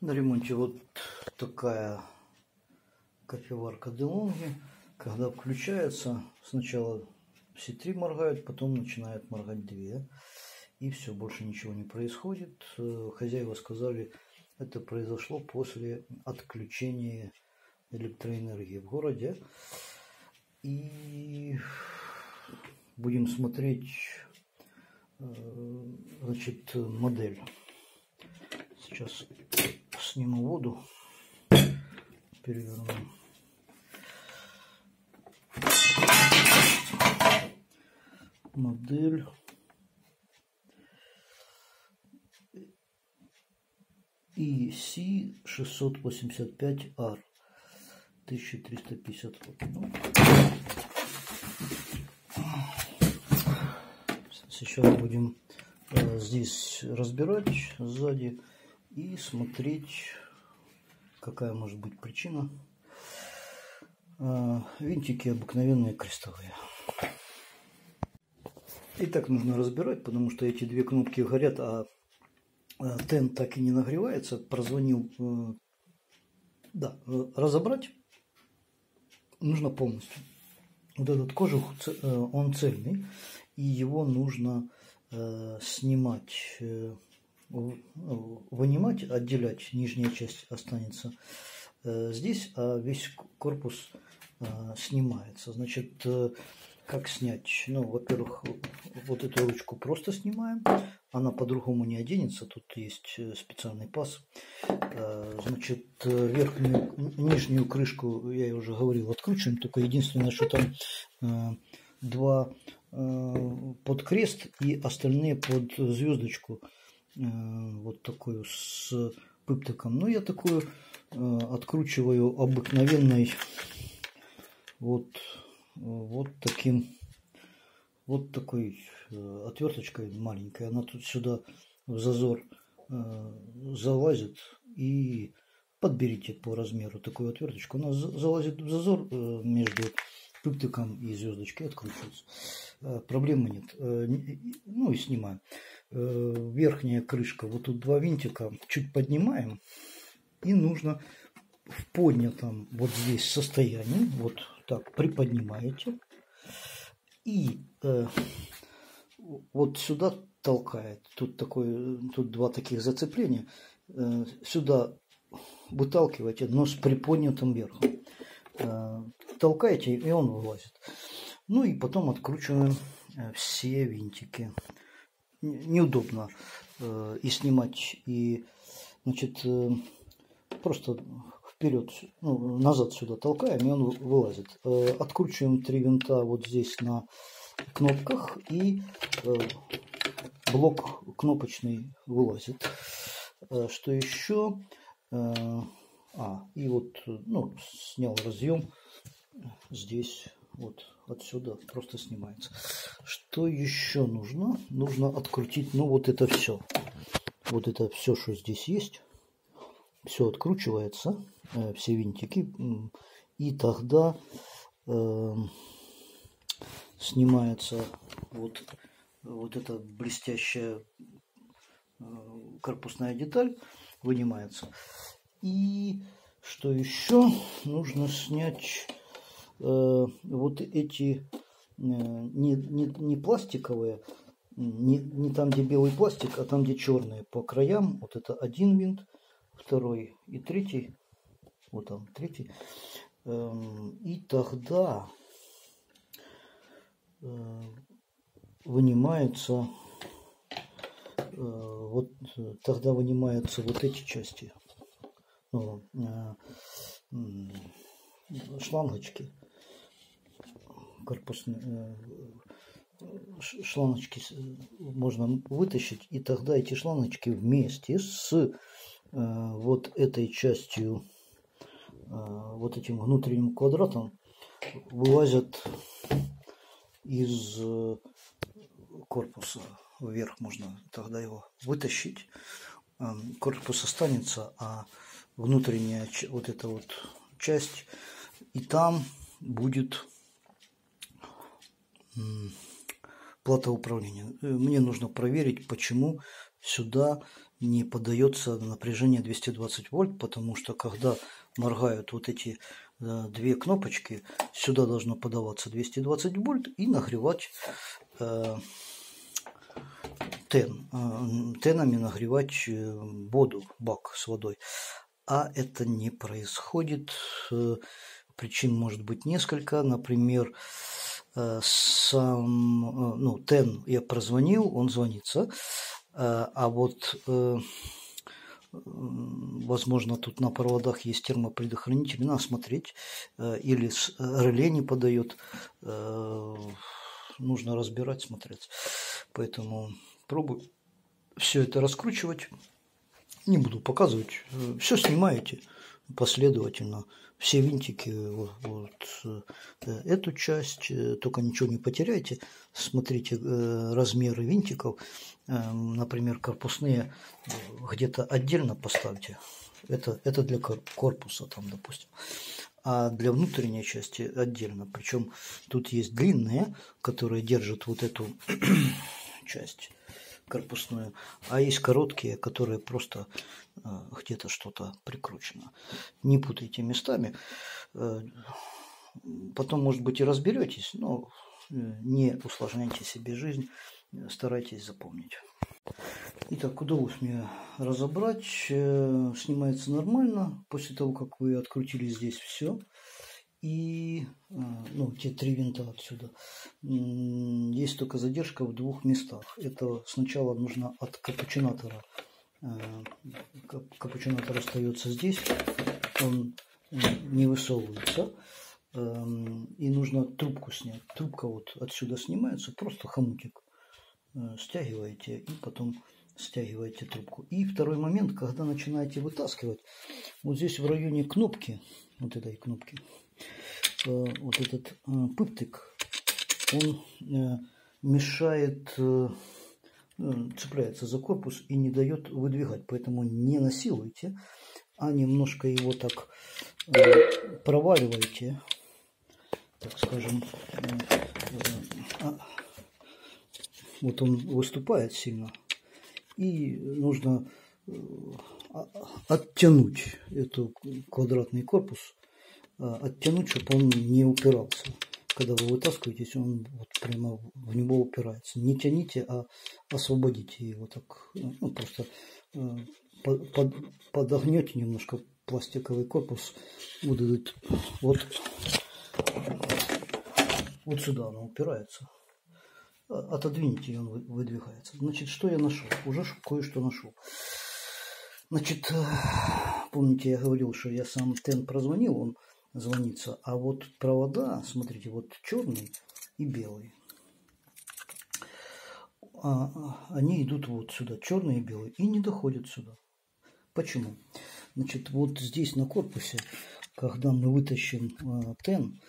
На ремонте вот такая кофеварка Делонги. Когда включается, сначала все три моргают, потом начинают моргать две. И все, больше ничего не происходит. Э, хозяева сказали, это произошло после отключения электроэнергии в городе. И будем смотреть э, значит, модель. Сейчас сниму воду, переверну. Модель. EC 685R 1350 вот. Ну, сейчас будем э, здесь разбирать сзади и смотреть, какая может быть причина. А, винтики обыкновенные крестовые. И так нужно разбирать, потому что эти две кнопки горят, а, а тент так и не нагревается. Прозвонил. Э, да, разобрать нужно полностью. Вот этот кожух, э, он цельный, и его нужно э, снимать вынимать, отделять, нижняя часть останется э, здесь, а весь корпус э, снимается. Значит, э, как снять? Ну, во-первых, вот эту ручку просто снимаем. Она по-другому не оденется. Тут есть специальный паз. Значит, верхнюю, нижнюю крышку, я уже говорил, откручиваем. Только единственное, что там два под крест и остальные под звездочку вот такую с пыптиком. Ну, я такую э, откручиваю обыкновенной вот, вот таким, вот такой э, отверточкой маленькой. Она тут сюда в зазор залазит и подберите по размеру такую отверточку. Она залазит в зазор между пыптиком и звездочкой откручивается. Проблемы нет. Ну и снимаем. Э, верхняя крышка, вот тут два винтика, чуть поднимаем, и нужно в поднятом вот здесь состоянии, вот так приподнимаете, и э, вот сюда толкает. Тут такой, тут два таких зацепления. Э, сюда выталкиваете, но с приподнятым верхом. Э, толкаете, и он вылазит. Ну и потом откручиваем э, все винтики неудобно э, и снимать, и, значит, э, просто вперед, ну, назад сюда толкаем, и он вылазит. Э, откручиваем три винта вот здесь на кнопках, и блок кнопочный вылазит. Что еще? А, и вот, ну, снял разъем здесь вот отсюда просто снимается. Что еще нужно? Нужно открутить, ну вот это все. Вот это все, что здесь есть. Все откручивается, э, все винтики. И тогда э, снимается вот, вот эта блестящая э, корпусная деталь, вынимается. И что еще? Нужно снять Э, вот эти э, не, не, не пластиковые, не, не там, где белый пластик, а там, где черные по краям. Вот это один винт, второй и третий. Вот там третий. Эм, и тогда э, вынимается вот тогда вынимаются вот эти части ну, шлангочки корпусные э, шланочки можно вытащить, и тогда эти шланочки вместе с э, вот этой частью, э, вот этим внутренним квадратом вылазят из корпуса вверх. Можно тогда его вытащить. Корпус останется, а внутренняя вот эта вот часть, и там будет плата управления. Э, мне нужно проверить, почему сюда не подается напряжение 220 вольт, потому что когда моргают вот эти э, две кнопочки, сюда должно подаваться 220 вольт и нагревать э, тен, тенами нагревать воду, бак с водой. А это не происходит. Причин может быть несколько. Например, сам, э, ну, тен я прозвонил, он звонится, Э, а вот, э, возможно, тут на проводах есть термопредохранитель, надо смотреть. Э, или реле не подает, нужно разбирать, смотреть. Поэтому пробую все это раскручивать. Не буду показывать. Все снимаете последовательно все винтики, вот, вот э, эту часть, э, только ничего не потеряйте. Смотрите э, размеры винтиков, например, корпусные где-то отдельно поставьте. Это, это для корпуса, там, допустим. А для внутренней части отдельно. Причем тут есть длинные, которые держат вот эту часть корпусную, а есть короткие, которые просто э, где-то что-то прикручено. Не путайте местами. Э, потом, может быть, и разберетесь, но э, не усложняйте себе жизнь, старайтесь запомнить. Итак, удалось мне разобрать. Снимается нормально. После того, как вы открутили здесь все, и а, ну, те три винта отсюда. Есть только задержка в двух местах. Это сначала нужно от капучинатора. А, капучинатор остается здесь, он не высовывается. И нужно трубку снять. Трубка вот отсюда снимается, просто хомутик э, стягиваете и потом стягиваете трубку. И второй момент, когда начинаете вытаскивать, вот здесь в районе кнопки, вот этой кнопки, Э, вот этот э, пыптик, он э, мешает, цепляется за корпус и не дает выдвигать. Поэтому не насилуйте, а немножко его так проваливайте, так скажем. А, вот он выступает сильно. И нужно оттянуть этот квадратный корпус а, оттянуть, чтобы он не упирался. Когда вы вытаскиваетесь, он вот прямо в него упирается. Не тяните, а освободите его так. Ну, просто э, под, под, подогнете немножко пластиковый корпус. Вот вот, вот сюда он упирается. А, отодвините, и он выдвигается. Значит, что я нашел? Уже кое-что нашел. Значит, э, помните, я говорил, что я сам Тен прозвонил, он звониться. А вот провода, смотрите, вот черный и белый. А, они идут вот сюда, черный и белый, и не доходят сюда. Почему? Значит, вот здесь на корпусе, когда мы вытащим э, тен,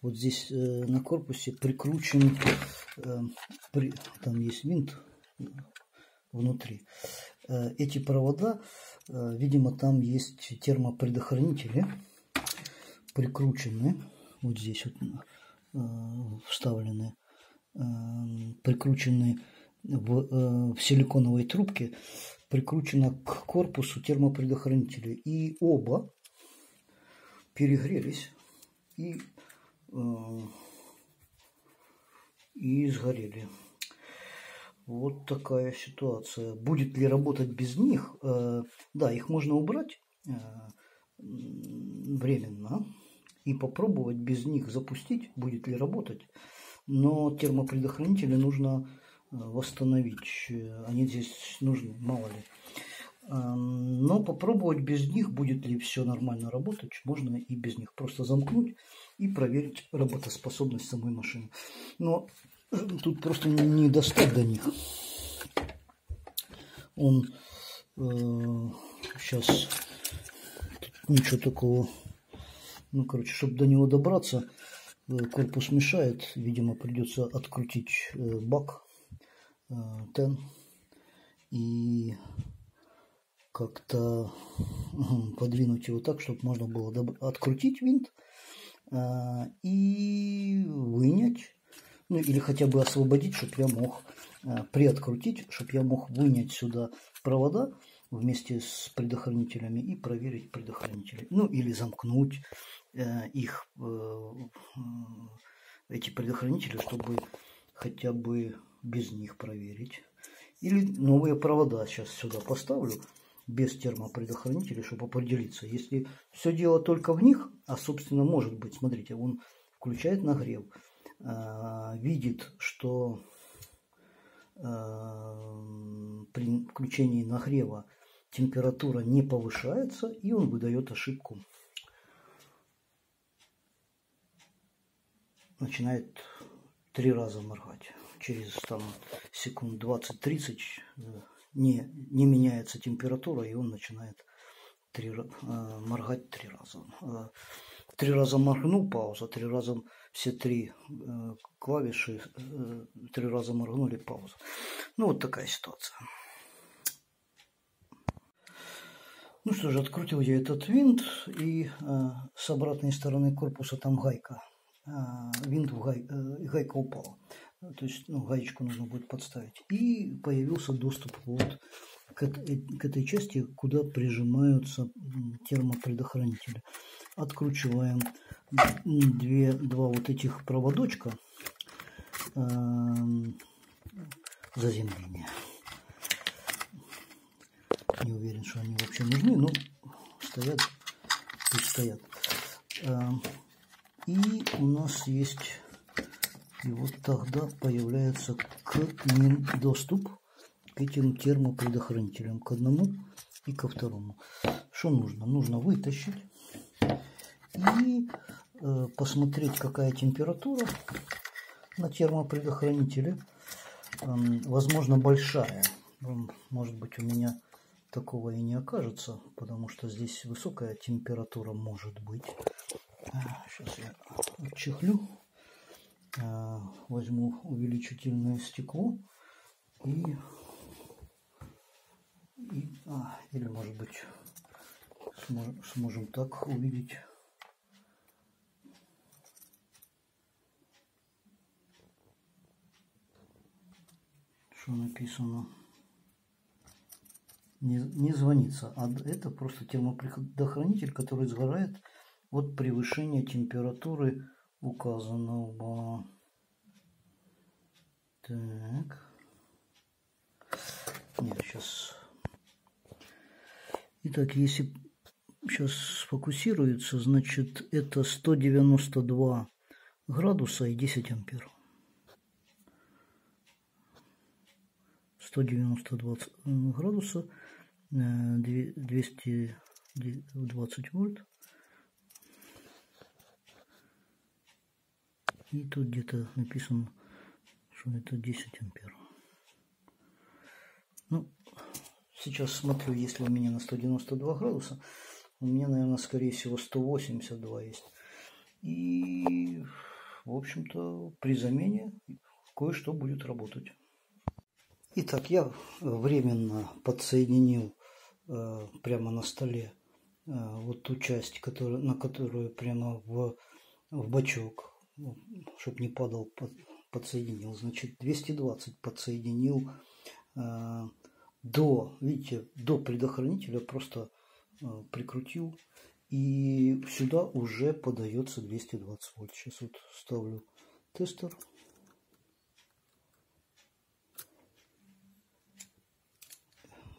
вот здесь э, на корпусе прикручен, э, при, там есть винт внутри. Э, эти провода, э, видимо, там есть термопредохранители прикручены, вот здесь вот э, вставлены, э, прикручены в, э, в силиконовой трубке, прикручено к корпусу термопредохранителя. И оба перегрелись и, и сгорели. Вот такая ситуация. Будет ли работать без них? Да, их можно убрать временно и попробовать без них запустить, будет ли работать. Но термопредохранители нужно э, восстановить. Они здесь нужны, мало ли. Но попробовать без них, будет ли все нормально работать, можно и без них. Просто замкнуть и проверить работоспособность самой машины. Но э, тут просто не достать до них. Он э, сейчас ничего такого ну, короче, чтобы до него добраться, э, корпус мешает. Видимо, придется открутить э, бак э, тен. И как-то подвинуть его так, чтобы можно было открутить винт и вынять, ну или хотя бы освободить, чтобы я мог приоткрутить, чтобы я мог вынять сюда провода вместе с предохранителями и проверить предохранители. Ну или замкнуть э, их, э, эти предохранители, чтобы хотя бы без них проверить. Или новые провода сейчас сюда поставлю без термопредохранителей, чтобы определиться. Если все дело только в них, а собственно может быть, смотрите, он включает нагрев, э, видит, что э, при включении нагрева температура не повышается, и он выдает ошибку. Начинает три раза моргать. Через там, секунд 20-30 не, не меняется температура, и он начинает три, э, моргать три раза. Э, три раза моргнул, пауза, три раза все три э, клавиши, э, три раза моргнули, пауза. Ну, вот такая ситуация. Ну что же, открутил я этот винт, и э, с обратной стороны корпуса там гайка. Э, винт в гай, э, гайка упала. То есть ну, гаечку нужно будет подставить. И появился доступ вот к, этой, к этой части, куда прижимаются термопредохранители. Откручиваем две, два вот этих проводочка э, заземления. Уверен, что они вообще нужны, но стоят и стоят. Э, и у нас есть и вот тогда появляется к ним доступ к этим термопредохранителям, к одному и ко второму. Что нужно? Нужно вытащить и э, посмотреть, какая температура на термопредохранителе. Возможно, большая. Может быть, у меня такого и не окажется, потому что здесь высокая температура может быть. Сейчас я отчехлю. Э, возьму увеличительное стекло и, и а, или может быть сможем, сможем так увидеть что написано не, не звонится а это просто термопредохранитель который сгорает от превышения температуры указанного. Так. Нет, сейчас. Итак, если сейчас сфокусируется, значит, это 192 градуса и 10 ампер. 192 градуса, 220 э, вольт. И тут где-то написано, что это 10 ампер. Ну, сейчас смотрю, если у меня на 192 градуса, у меня, наверное, скорее всего 182 есть. И, в общем-то, при замене кое-что будет работать. Итак, я временно подсоединил э, прямо на столе э, вот ту часть, которая, на которую прямо в, в бачок чтобы не падал, подсоединил. Значит, 220 подсоединил э, до, видите, до предохранителя просто э, прикрутил. И сюда уже подается 220 вольт. Сейчас вот ставлю тестер.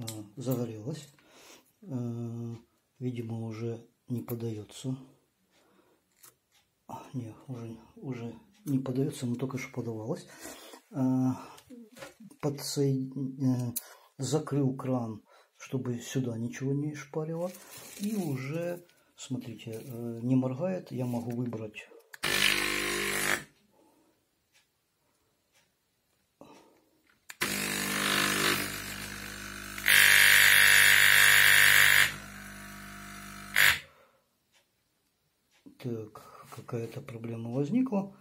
Э, загорелось. Э, видимо, уже не подается. А, не, уже, уже не подается, но только что подавалось. Э, закрыл кран, чтобы сюда ничего не шпарило. И уже, смотрите, не моргает. Я могу выбрать Так, какая-то проблема возникла.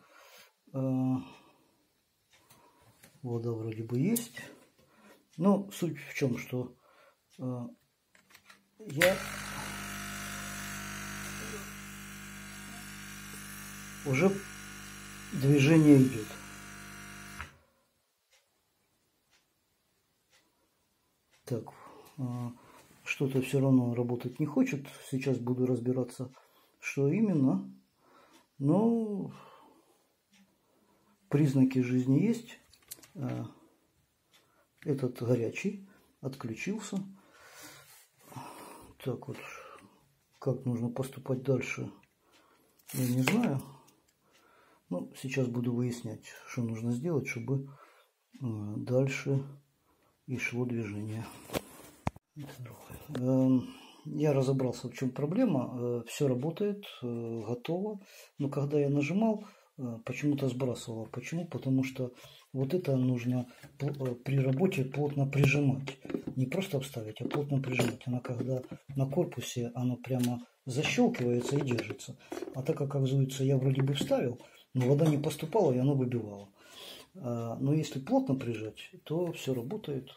А, вода вроде бы есть. Но суть в чем, что а, я уже движение идет. Так, а, что-то все равно работать не хочет. Сейчас буду разбираться, что именно. Но признаки жизни есть. Э, этот горячий отключился. Так вот, как нужно поступать дальше, я не знаю. Ну, сейчас буду выяснять, что нужно сделать, чтобы э, дальше и шло движение. Эм, я разобрался, в чем проблема. Э, Все работает, э, готово. Но когда я нажимал, почему-то сбрасывало. Почему? Потому что вот это нужно при работе плотно прижимать. Не просто обставить, а плотно прижимать. Она когда на корпусе, она прямо защелкивается и держится. А так как, оказывается, я вроде бы вставил, но вода не поступала, и оно выбивало. А, но если плотно прижать, то все работает.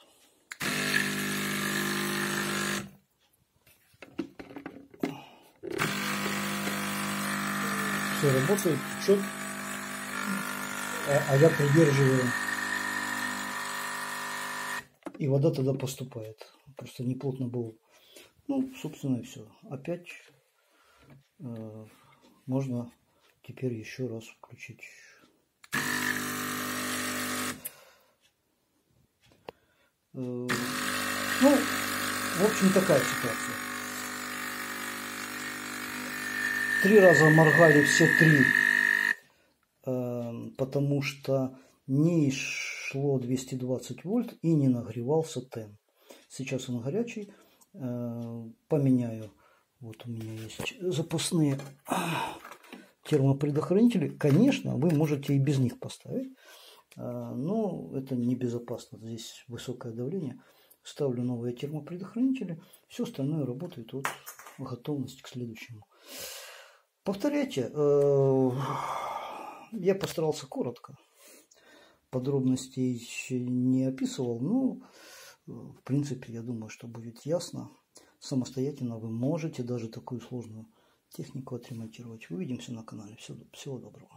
Все работает, течет, а, я придерживаю. И вода тогда поступает. Просто неплотно был. Ну, собственно, и все. Опять э, можно теперь еще раз включить. Э, ну, в общем, такая ситуация. Три раза моргали все три, э, потому что не шло 220 вольт и не нагревался тен. Сейчас он горячий. Э, поменяю. Вот у меня есть запасные термопредохранители, конечно, вы можете и без них поставить, а, но это небезопасно. Здесь высокое давление. Ставлю новые термопредохранители. Все остальное работает от готовности к следующему. Повторяйте. Э, я постарался коротко. Подробностей не описывал, но в принципе я думаю, что будет ясно. Самостоятельно вы можете даже такую сложную технику отремонтировать. Увидимся на канале. Всего, всего доброго.